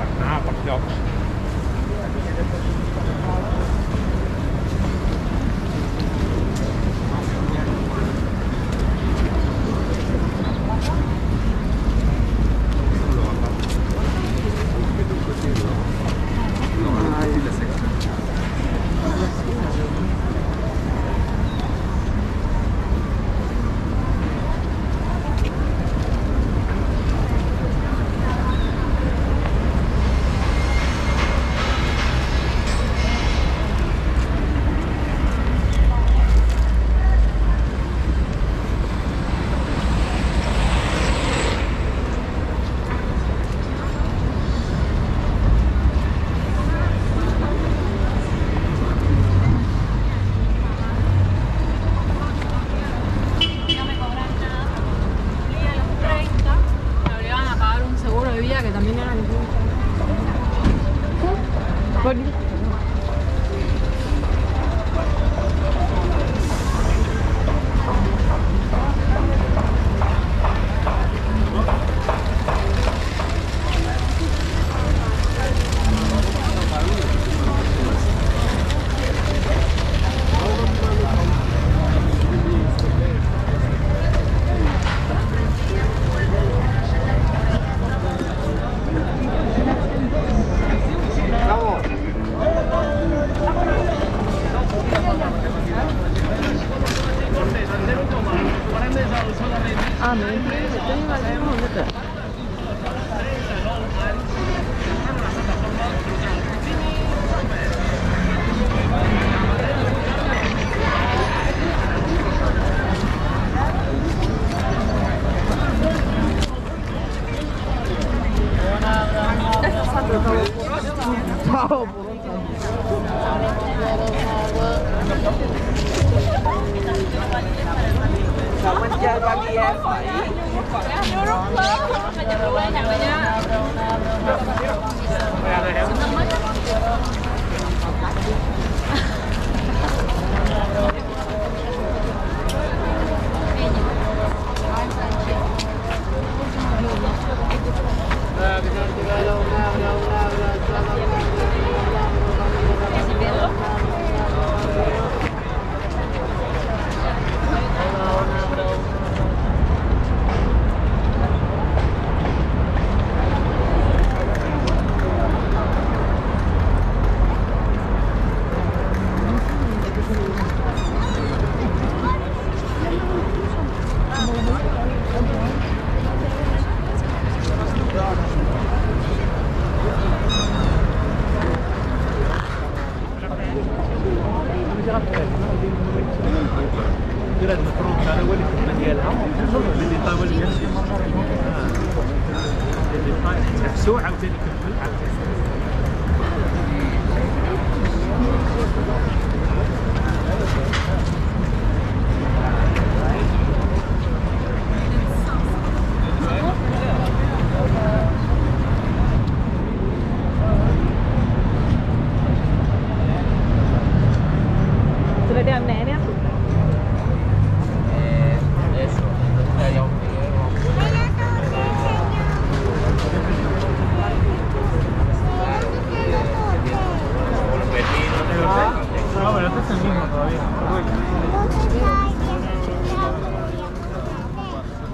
Paternà, per llocs. Ciao. Chào anh ba đi phải. Hãy subscribe cho kênh Ghiền Mì Gõ Để không bỏ lỡ những video hấp dẫn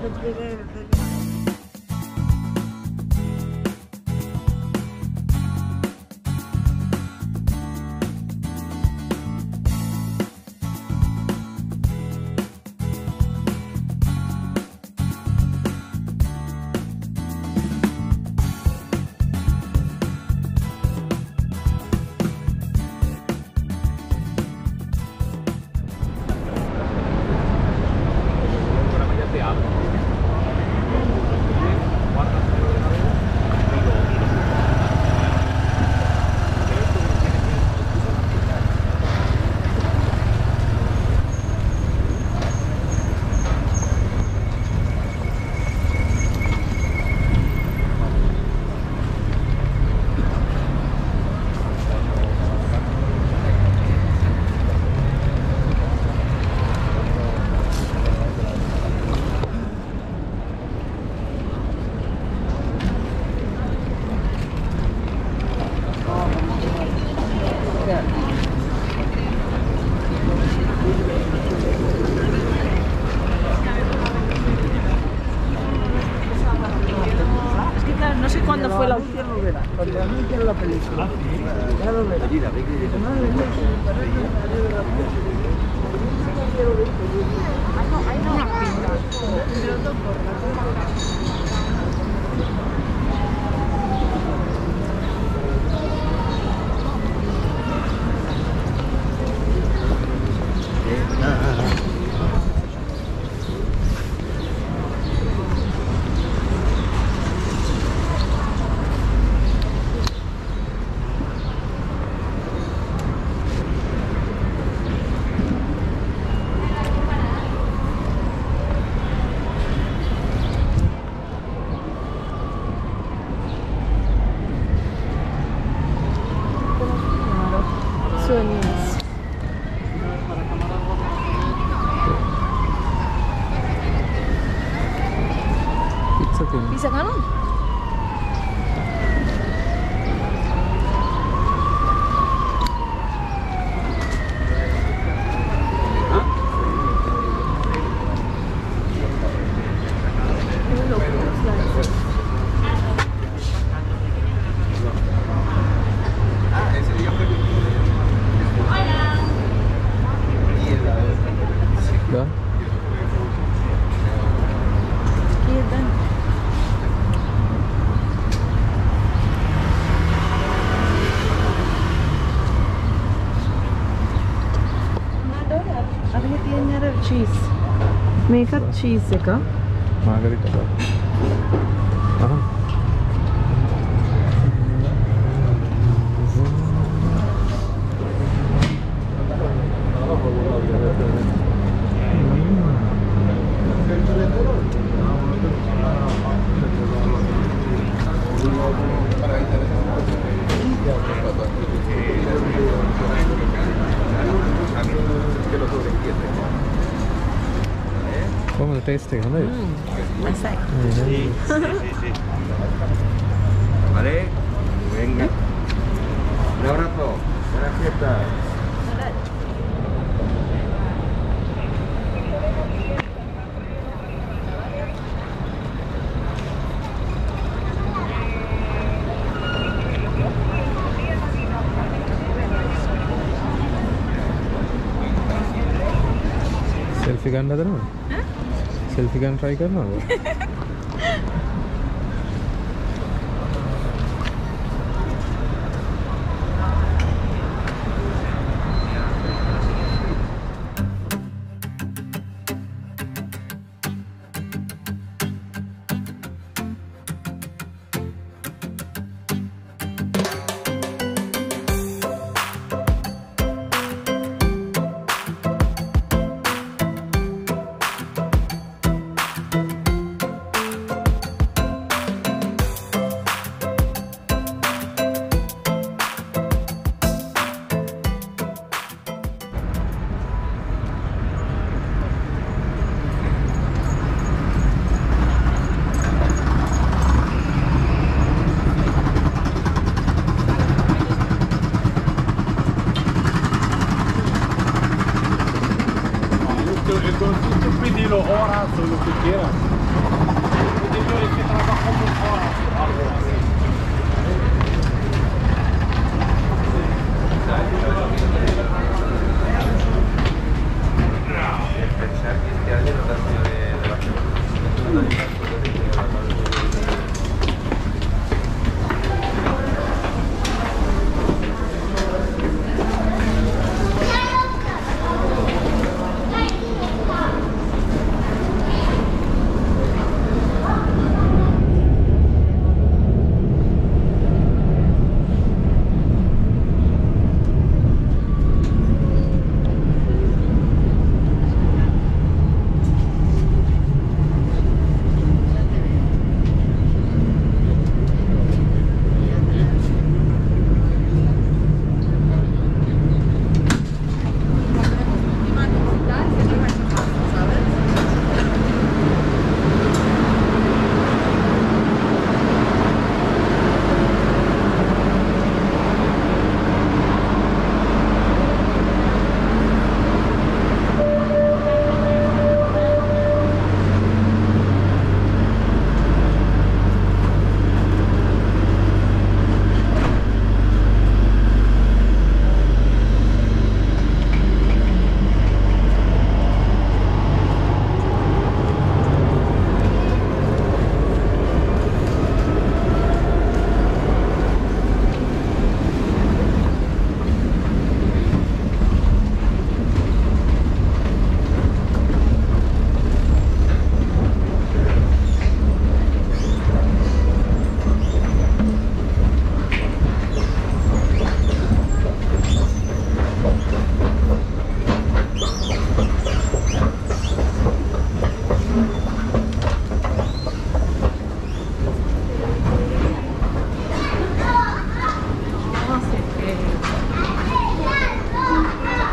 подбираю. La anuncia lo verás. Cuando anuncien la película. Ah. Margarita cheeseka. Margarita. Uh -huh. Thank you. tasting, isn't mm, Vale, venga. Un abrazo, buena fiesta. Selfie కానీ selfie ගන්න try කරනවද?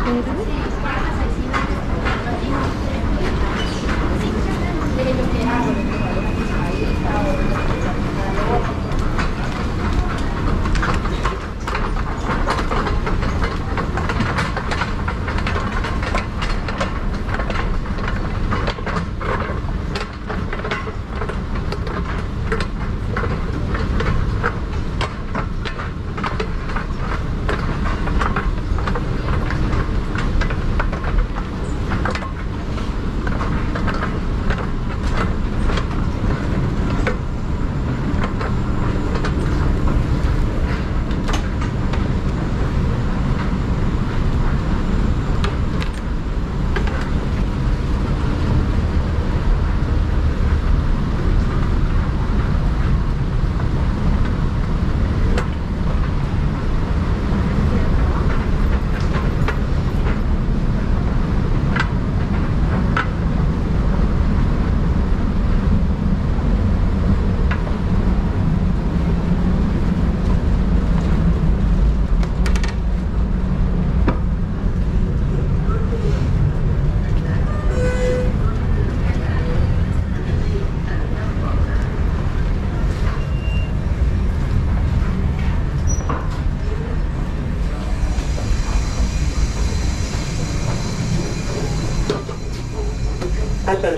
Mm-hmm.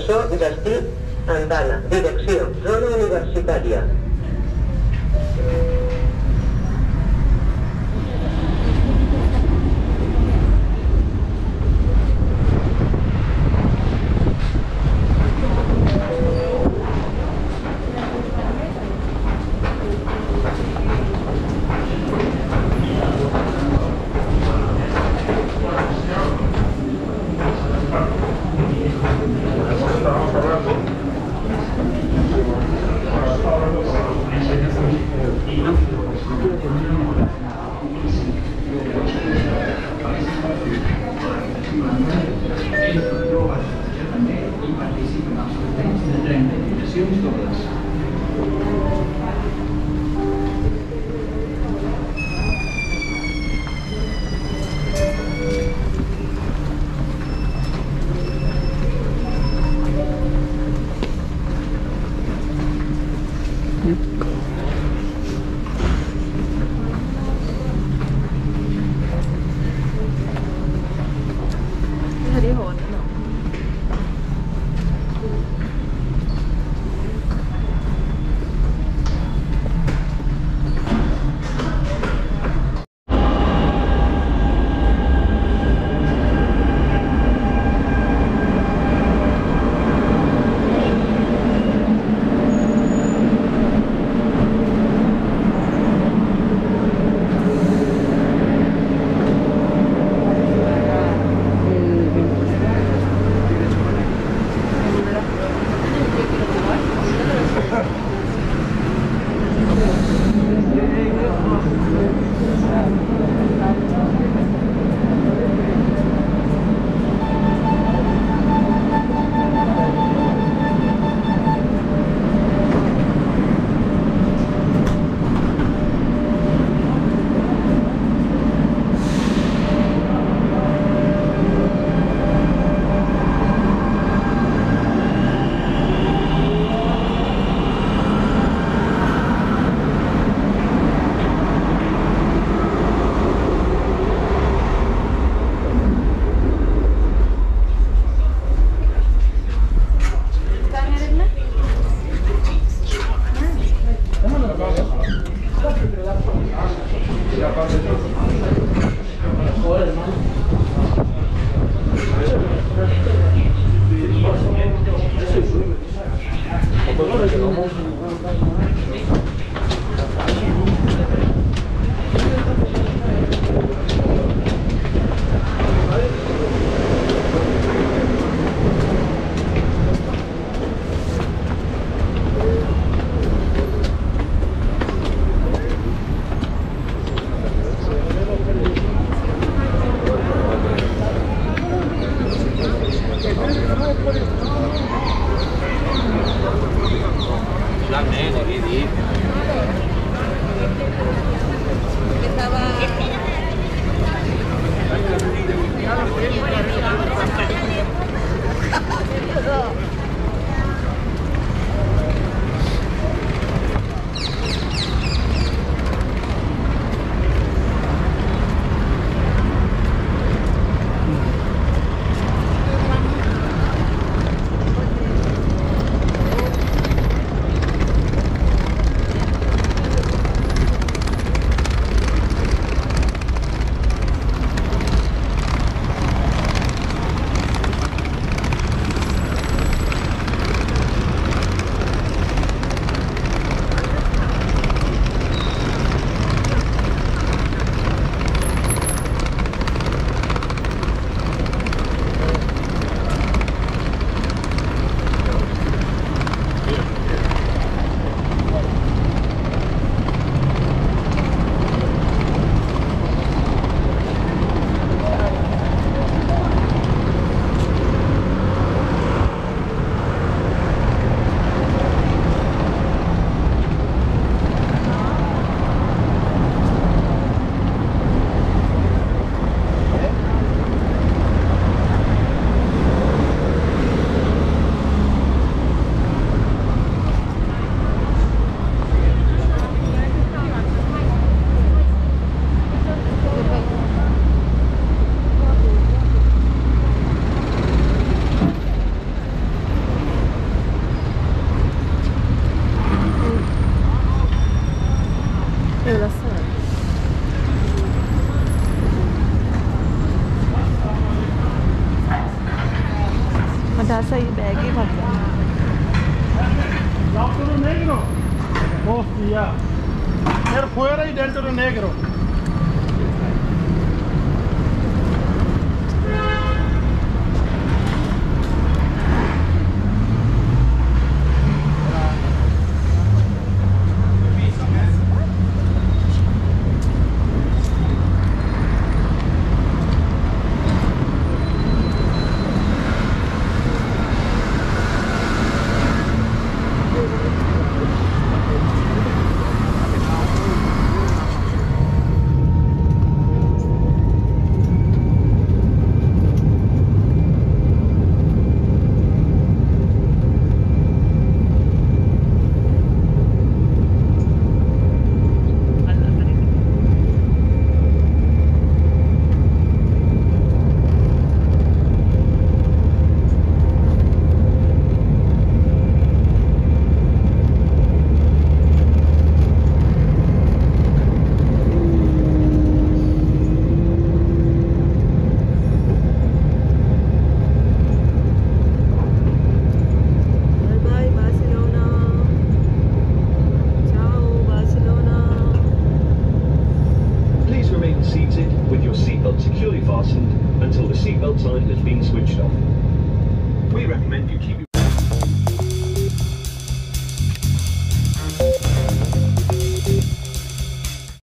professor vestit en dona, direcció, zona universitària. you.